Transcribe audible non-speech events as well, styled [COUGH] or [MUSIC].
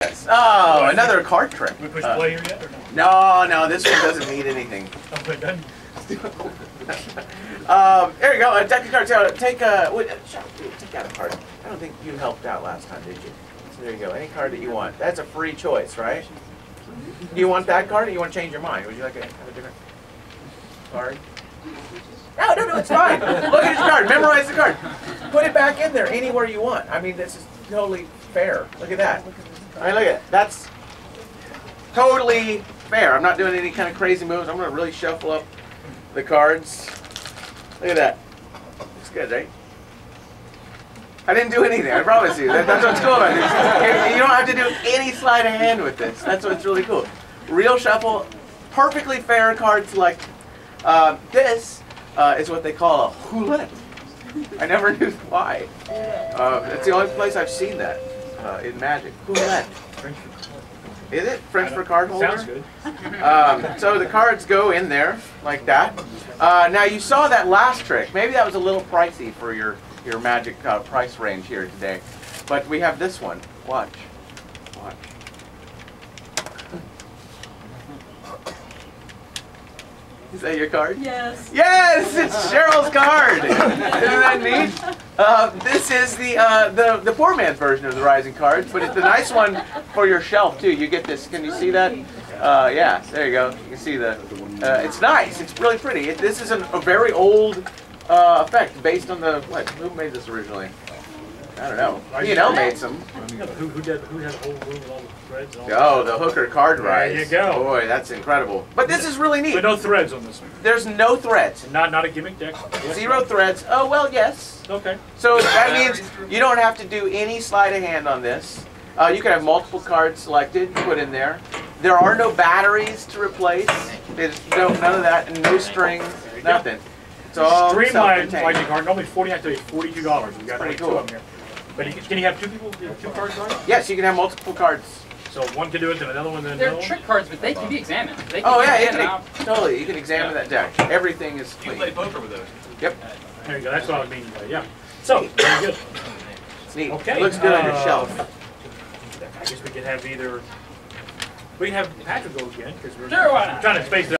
Yes. Oh, another card trick. We push Uh, play here yet or no? no, no, this one doesn't need anything. Oh, [LAUGHS] um, there you go. A deck of cards. Take a. Wait, uh, shut up, dude, take out a card. I don't think you helped out last time, did you? So there you go. Any card that you want. That's a free choice, right? Do you want that card, or you want to change your mind? Would you like a, have a different card? No, no, no, it's fine. Look at your card. Memorize the card. Put it back in there anywhere you want. I mean, this is totally fair. Look at that. All right, look at it. That's totally fair. I'm not doing any kind of crazy moves. I'm going to really shuffle up the cards. Look at that. Looks good, right? I didn't do anything. I promise you. That, that's what's cool about this. You don't have to do any sleight of hand with this. That's what's really cool. Real shuffle, perfectly fair card select. Uh, this uh, is what they call a houlette. I never knew why. Uh, it's the only place I've seen that uh, in Magic. Houlette. French for- Is it French for card holder? Sounds good. Um, so the cards go in there like that. Uh, now you saw that last trick. Maybe that was a little pricey for your your magic uh, price range here today, but we have this one. Watch, watch. Is that your card? Yes. Yes, it's Cheryl's card. Isn't that neat? [LAUGHS] Uh, this is the, uh, the the poor man's version of the rising cards, but it's the nice one for your shelf too. You get this. Can you see that? Uh, yeah, there you go. You can see the. Uh, it's nice. It's really pretty. It, this is an, a very old uh, effect based on the what? Who made this originally? I don't know. P&L made some. Who, who did, who had a whole room with all the threads? and all Oh, the Hooker card There you go. Boy, that's incredible. But this is really neat. But no threads on this one. There's no threads. Not, not a gimmick deck? Zero threads. Oh well, yes. Okay. So that means you don't have to do any sleight of hand on this. Uh, you can have multiple cards selected, put in there. There are no batteries to replace. There's no none of that, and no strings, nothing. It's all Streamlined. Lightning card, normally forty, you, forty-two dollars. We got Pretty like two cool. of them here. But you can, can you have two people, two cards on it? Yes, you can have multiple cards. So one can do it, then another one, then They're another trick cards, but they can be examined. They can Oh be yeah, you in and out. can totally. You can examine that deck. Everything is You play clean. poker with those. Yep, There you go, that's what I was meaning by, yeah. So, very good. it's neat. Okay, It looks good on your uh, shelf. I guess we can have either, we can have Patrick go again, because we're Sure, why not? trying to space it